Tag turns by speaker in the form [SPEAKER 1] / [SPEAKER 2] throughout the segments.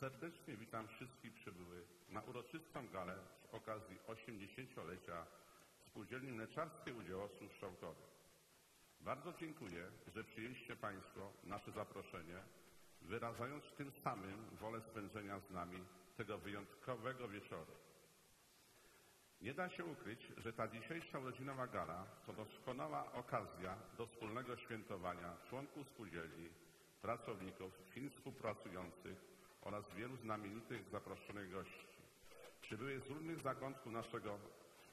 [SPEAKER 1] Serdecznie witam wszystkich przybyłych na uroczystą galę z okazji 80-lecia Spółdzielni Mleczarskiej Udziałowców Strzałkowych. Bardzo dziękuję, że przyjęliście Państwo nasze zaproszenie, wyrażając tym samym wolę spędzenia z nami tego wyjątkowego wieczoru. Nie da się ukryć, że ta dzisiejsza urodzinowa gala to doskonała okazja do wspólnego świętowania członków spółdzielni, pracowników, firm współpracujących oraz wielu znamienitych zaproszonych gości. Przybyłych z różnych zakątków naszego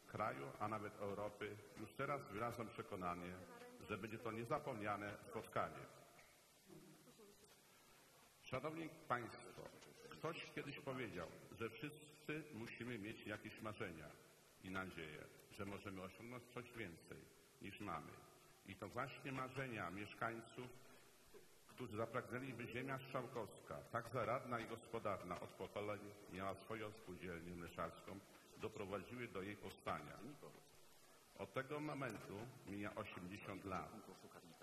[SPEAKER 1] kraju, a nawet Europy, już teraz wyrażam przekonanie, że będzie to niezapomniane spotkanie. Szanowni Państwo, ktoś kiedyś powiedział, że wszyscy musimy mieć jakieś marzenia i nadzieję, że możemy osiągnąć coś więcej niż mamy. I to właśnie marzenia mieszkańców, którzy zapragnęli, by ziemia strzałkowska, tak zaradna i gospodarna od pokoleń, miała swoją spółdzielnię mleczarską, doprowadziły do jej powstania. Od tego momentu mija 80 lat.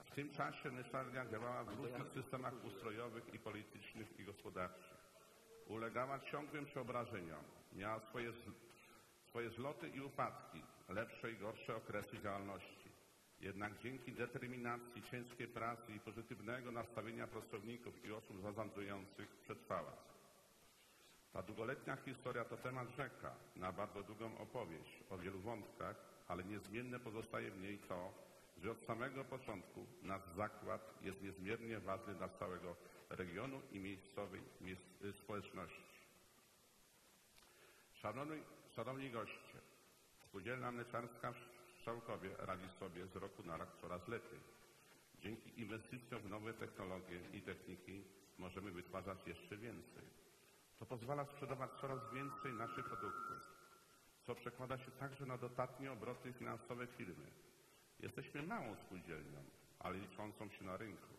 [SPEAKER 1] W tym czasie mleczarnia działała w różnych systemach ustrojowych i politycznych i gospodarczych. Ulegała ciągłym przeobrażeniom. Miała swoje, swoje zloty i upadki, lepsze i gorsze okresy działalności. Jednak dzięki determinacji, ciężkiej pracy i pozytywnego nastawienia pracowników i osób zarządzających przetrwała. Ta długoletnia historia to temat rzeka na bardzo długą opowieść o wielu wątkach, ale niezmienne pozostaje w niej to, że od samego początku nasz zakład jest niezmiernie ważny dla całego regionu i miejscowej społeczności. Szanowni, szanowni goście, Spółdzielna Mleczarska w Strzałkowie radzi sobie z roku na rok coraz lepiej. Dzięki inwestycjom w nowe technologie i techniki możemy wytwarzać jeszcze więcej. To pozwala sprzedawać coraz więcej naszych produktów, co przekłada się także na dodatnie obroty finansowe firmy. Jesteśmy małą spółdzielnią, ale liczącą się na rynku.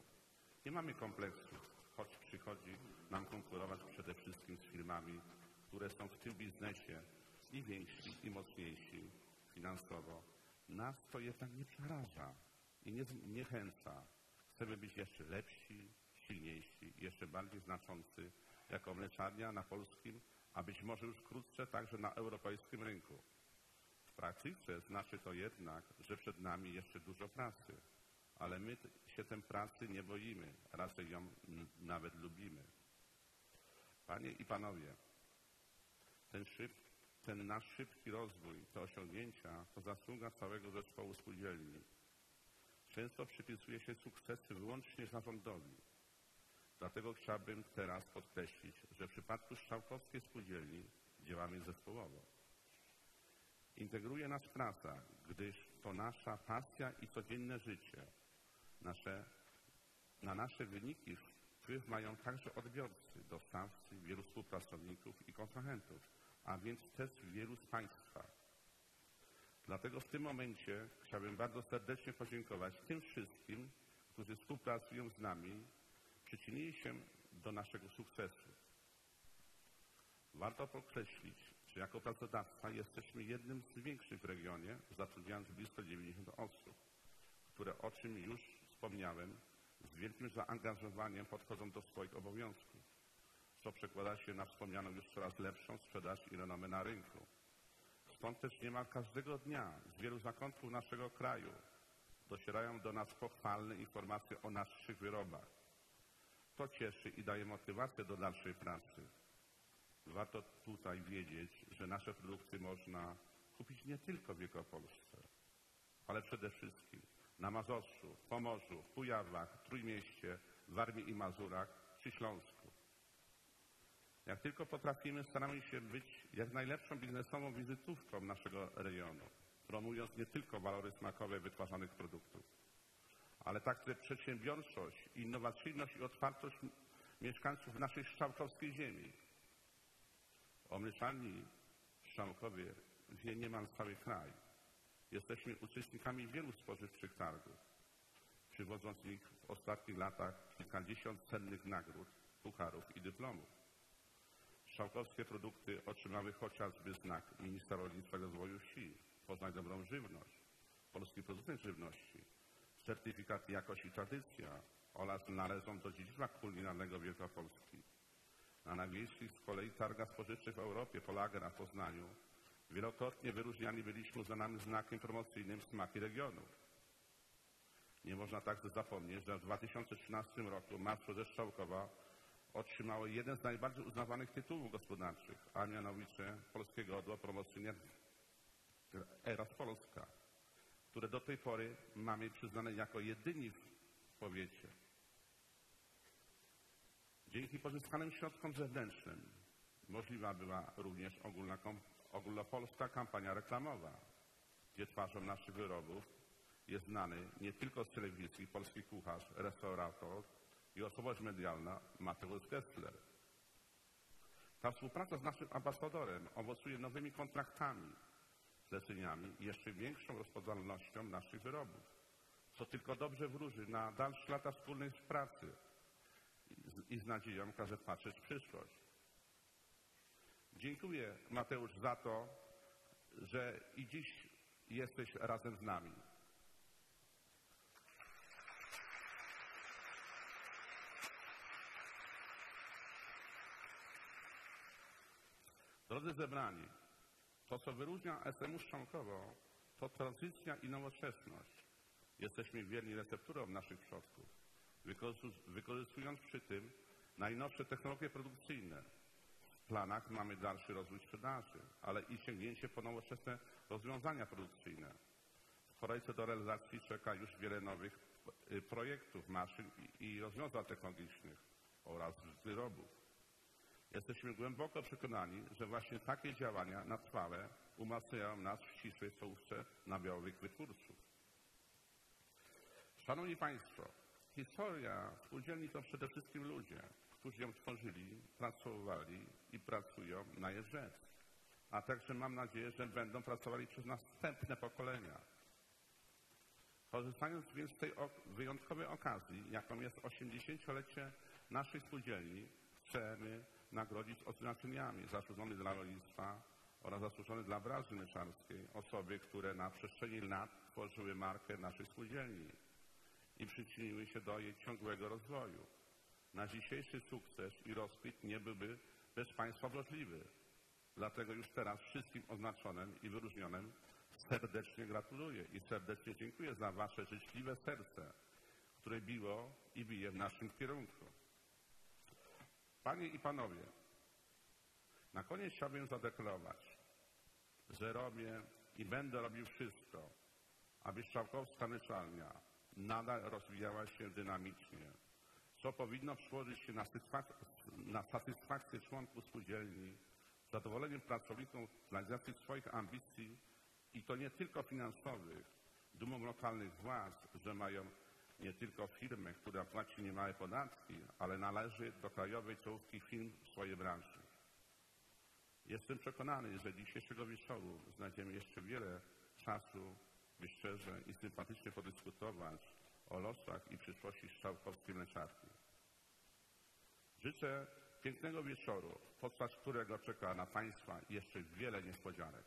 [SPEAKER 1] Nie mamy kompleksów, choć przychodzi nam konkurować przede wszystkim z firmami, które są w tym biznesie i więksi, i mocniejsi finansowo. Nas to jednak nie przeraża i nie zniechęca. Chcemy być jeszcze lepsi, silniejsi, jeszcze bardziej znaczący jako mleczarnia na polskim, a być może już wkrótce także na europejskim rynku. W praktyce znaczy to jednak, że przed nami jeszcze dużo pracy, ale my się tej pracy nie boimy, raczej ją nawet lubimy. Panie i Panowie, ten, szyb, ten nasz szybki rozwój, te osiągnięcia to zasługa całego zespołu spółdzielni. Często przypisuje się sukcesy wyłącznie zarządowi. Dlatego chciałbym teraz podkreślić, że w przypadku Szczałkowskiej Spółdzielni działamy zespołowo. Integruje nas praca, gdyż to nasza pasja i codzienne życie. Nasze, na nasze wyniki wpływ mają także odbiorcy, dostawcy, wielu współpracowników i kontrahentów, a więc też wielu z Państwa. Dlatego w tym momencie chciałbym bardzo serdecznie podziękować tym wszystkim, którzy współpracują z nami, przyczynili się do naszego sukcesu. Warto podkreślić, że jako pracodawca jesteśmy jednym z większych w regionie, zatrudniając blisko 90 osób, które o czym już wspomniałem, z wielkim zaangażowaniem podchodzą do swoich obowiązków, co przekłada się na wspomnianą już coraz lepszą sprzedaż i renomę na rynku. Stąd też niemal każdego dnia z wielu zakątków naszego kraju docierają do nas pochwalne informacje o naszych wyrobach. To cieszy i daje motywację do dalszej pracy. Warto tutaj wiedzieć, że nasze produkty można kupić nie tylko w Wielkopolsce, ale przede wszystkim na Mazowszu, Pomorzu, w Kujawach, Trójmieście, Warmii i Mazurach czy Śląsku. Jak tylko potrafimy, staramy się być jak najlepszą biznesową wizytówką naszego rejonu, promując nie tylko walory smakowe wytwarzanych produktów, ale także przedsiębiorczość, innowacyjność i otwartość mieszkańców naszej szczałkowskiej ziemi. O mleczarni w Szczałkowie wie niemal cały kraj. Jesteśmy uczestnikami wielu spożywczych targów, przywodząc ich w ostatnich latach kilkadziesiąt cennych nagród, pucharów i dyplomów. Szczałkowskie produkty otrzymały chociażby znak Ministra Rolnictwa i Rozwoju Wsi, Poznaj Dobrą Żywność, Polski Producent Żywności, certyfikat jakość i tradycja oraz należą do dziedzictwa kulinarnego Wielkopolski. Na największych z kolei targach spożywczych w Europie, Polagra w Poznaniu, wielokrotnie wyróżniani byliśmy uznanym znakiem promocyjnym smaki regionu. Nie można także zapomnieć, że w 2013 roku marstwo ze Strzałkowa otrzymało jeden z najbardziej uznawanych tytułów gospodarczych, a mianowicie Polskiego Odła Promocyjnie Eras Polska, które do tej pory mamy przyznane jako jedyni w powiecie. Dzięki pozyskanym środkom zewnętrznym możliwa była również ogólnopolska kampania reklamowa, gdzie twarzą naszych wyrobów jest znany nie tylko z telewizji polski kucharz, restaurator i osobowość medialna Mateusz Gessler. Ta współpraca z naszym ambasadorem owocuje nowymi kontraktami, zleceniami i jeszcze większą rozpoznawalnością naszych wyrobów, co tylko dobrze wróży na dalsze lata wspólnej pracy i z nadzieją każe patrzeć w przyszłość. Dziękuję Mateusz za to, że i dziś jesteś razem z nami. Drodzy zebrani, to co wyróżnia SMU Szczękowo, to tradycja i nowoczesność. Jesteśmy wierni recepturom naszych przodków, wykorzystu- wykorzystując przy tym najnowsze technologie produkcyjne. W planach mamy dalszy rozwój sprzedaży, ale i sięgnięcie po nowoczesne rozwiązania produkcyjne. W kolejce do realizacji czeka już wiele nowych y, projektów, maszyn i rozwiązań technologicznych oraz wyrobów. Jesteśmy głęboko przekonani, że właśnie takie działania na trwałe umacniają nas w ścisłej czołówce nabiałowych wytwórców. Szanowni Państwo, historia spółdzielni to przede wszystkim ludzie, którzy ją tworzyli, pracowali i pracują na jej rzecz. A także mam nadzieję, że będą pracowali przez następne pokolenia. Korzystając więc z tej wyjątkowej okazji, jaką jest 80-lecie naszej spółdzielni, chcemy nagrodzić odznaczeniami zasłużony dla rolnictwa oraz zasłużony dla branży mleczarskiej osoby, które na przestrzeni lat tworzyły markę naszej spółdzielni i przyczyniły się do jej ciągłego rozwoju. Nasz dzisiejszy sukces i rozkwit nie byłby bez Państwa możliwy. Dlatego już teraz wszystkim oznaczonym i wyróżnionym serdecznie gratuluję i serdecznie dziękuję za Wasze życzliwe serce, które biło i bije w naszym kierunku. Panie i Panowie, na koniec chciałbym zadeklarować, że robię i będę robił wszystko, aby Strzałkowska Myczalnia nadal rozwijała się dynamicznie, co powinno przełożyć się na, satysfak- na satysfakcję członków spółdzielni, zadowoleniem pracowników z realizacji swoich ambicji i to nie tylko finansowych, dumą lokalnych władz, że mają nie tylko firmę, która płaci niemałe podatki, ale należy do krajowej czołówki firm w swojej branży. Jestem przekonany, że dzisiejszego wieczoru znajdziemy jeszcze wiele czasu, by szczerze i sympatycznie podyskutować o losach i przyszłości Strzałkowskiej Mleczarki. Życzę pięknego wieczoru, podczas którego czeka na Państwa jeszcze wiele niespodzianek.